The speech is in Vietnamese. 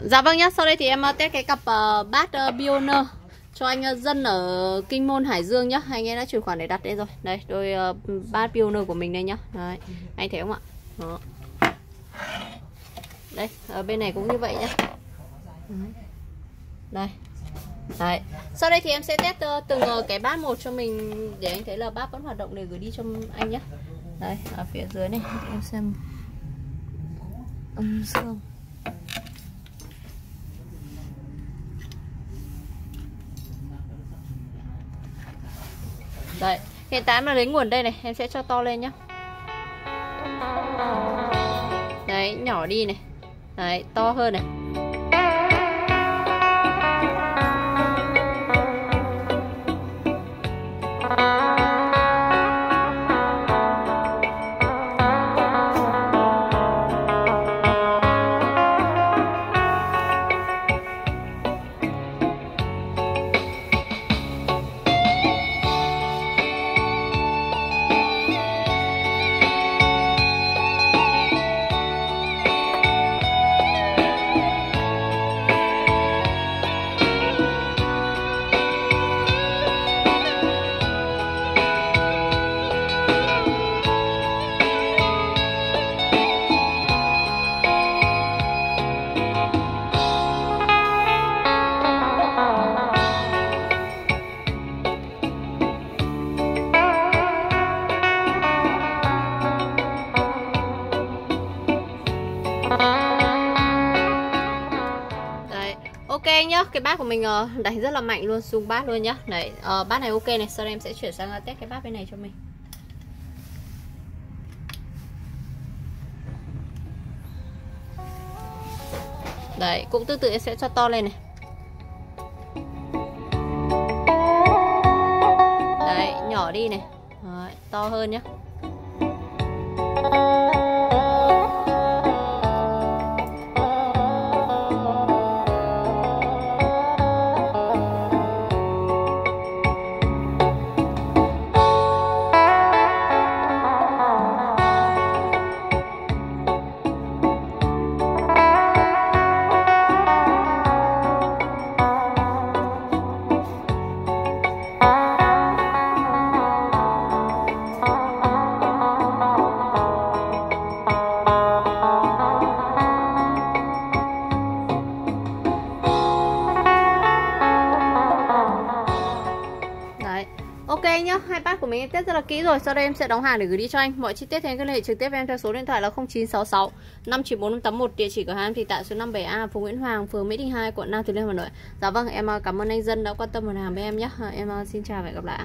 Dạ vâng nhá, sau đây thì em ờ, test cái cặp uh, bát uh, Bioner cho anh uh, dân ở Kinh Môn Hải Dương nhá. Anh ấy đã chuyển khoản để đặt đây rồi. Đây, đôi uh, bát Bioner của mình đây nhá. Đấy, anh thấy không ạ? Đó. Đây, ở bên này cũng như vậy nhá. Đây. Đấy. Sau đây thì em sẽ test uh, từng uh, cái bát một cho mình để anh thấy là bát vẫn hoạt động để gửi đi cho anh nhé. Đây, ở phía dưới này em xem âm dương. Đấy, hiện tại mà lấy nguồn đây này, em sẽ cho to lên nhá. Đấy, nhỏ đi này. Đấy, to hơn này. Ok nhá, cái bát của mình uh, đánh rất là mạnh luôn, dùng bát luôn nhá. Đấy, uh, bát này ok này, sau đây em sẽ chuyển sang ờ, test cái bát bên này cho mình. Đấy, cũng tương tự em sẽ cho to lên này. Đấy, nhỏ đi này. Đấy, to hơn nhá. Ok nhá, hai bát của mình em test rất là kỹ rồi. Sau đây em sẽ đóng hàng để gửi đi cho anh. Mọi chi tiết thì anh cứ liên hệ trực tiếp với em theo số điện thoại là 0966 594 581. Địa chỉ cửa hàng em thì tại số 57A, phố Nguyễn Hoàng, phường Mỹ Đình 2, quận Nam Từ Liêm Hà Nội. Dạ vâng, em à, cảm ơn anh Dân đã quan tâm mua hàng với em nhé. Em à, xin chào và hẹn gặp lại.